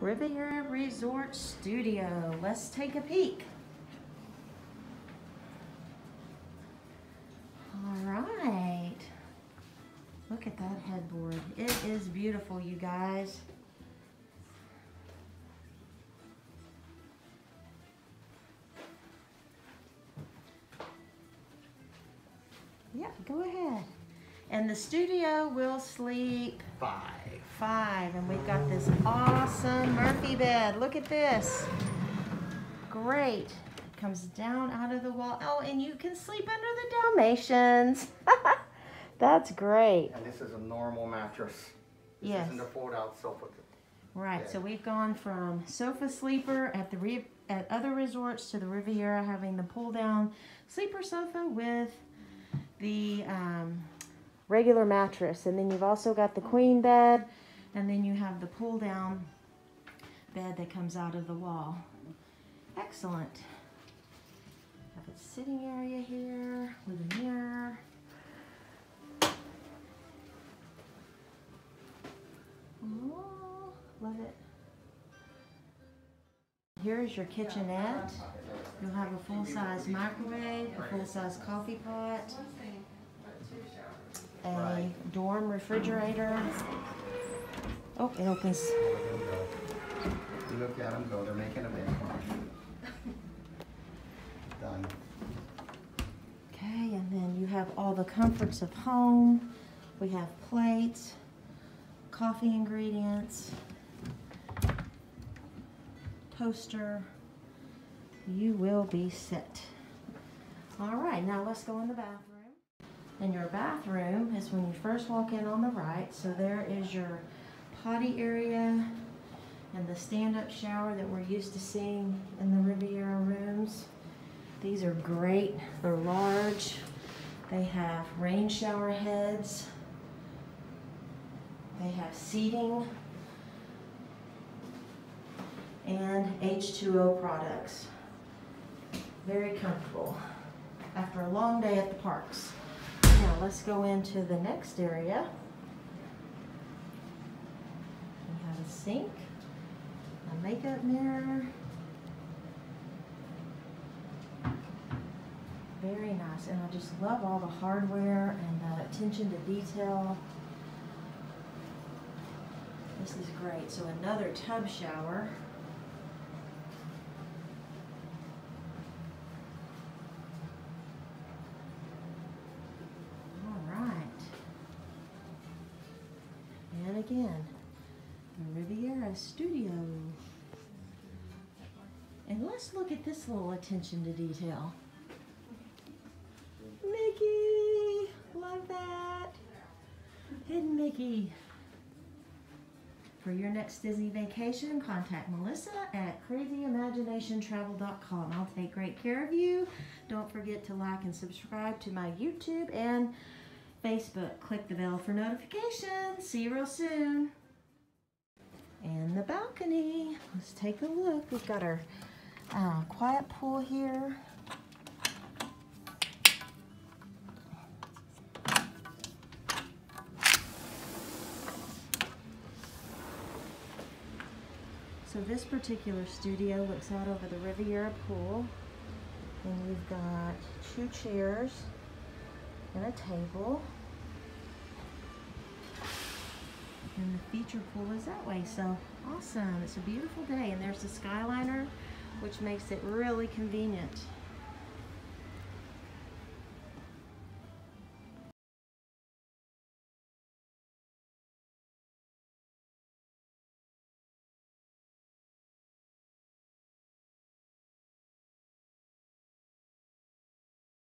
Riviera Resort Studio. Let's take a peek. All right. Look at that headboard. It is beautiful, you guys. Yeah, go ahead. And the studio will sleep Five. Five. And we've got this awesome Murphy bed. Look at this. Great. It comes down out of the wall. Oh, and you can sleep under the Dalmatians. That's great. And this is a normal mattress. This Yes. isn't a fold out sofa. Right, so we've gone from sofa sleeper at the re- at other resorts to the Riviera having the pull down sleeper sofa with the um, regular mattress, and then you've also got the queen bed, and then you have the pull down bed that comes out of the wall. Excellent. Have a sitting area here with a mirror. Oh, love it. Here's your kitchenette. You'll have a full-size microwave, a full-size coffee pot, a dorm refrigerator. Oh, it opens. You look at them go, they're making a. Done. Okay, and then you have all the comforts of home. We have plates, coffee ingredients, toaster. You will be set. All right, now let's go in the bathroom. And your bathroom is when you first walk in on the right. So there is your potty area and the stand-up shower that we're used to seeing in the Riviera rooms. These are great. They're large. They have rain shower heads. They have seating and H2O products. Very comfortable after a long day at the parks. Now let's go into the next area. We have a sink, a makeup mirror, Very nice, and I just love all the hardware and the attention to detail. This is great. So another tub shower. All right. And again, Riviera Studio. And let's look at this little attention to detail. Mickey! Love that! Hidden Mickey. For your next Disney vacation, contact Melissa at crazyimaginationtravel.com. I'll take great care of you. Don't forget to like and subscribe to my YouTube and Facebook. Click the bell for notifications. See you real soon. And the balcony. Let's take a look. We've got our uh, quiet pool here. So this particular studio looks out over the Riviera pool. And you've got two chairs and a table. And the feature pool is that way, so awesome. It's a beautiful day. And there's the Skyliner, which makes it really convenient.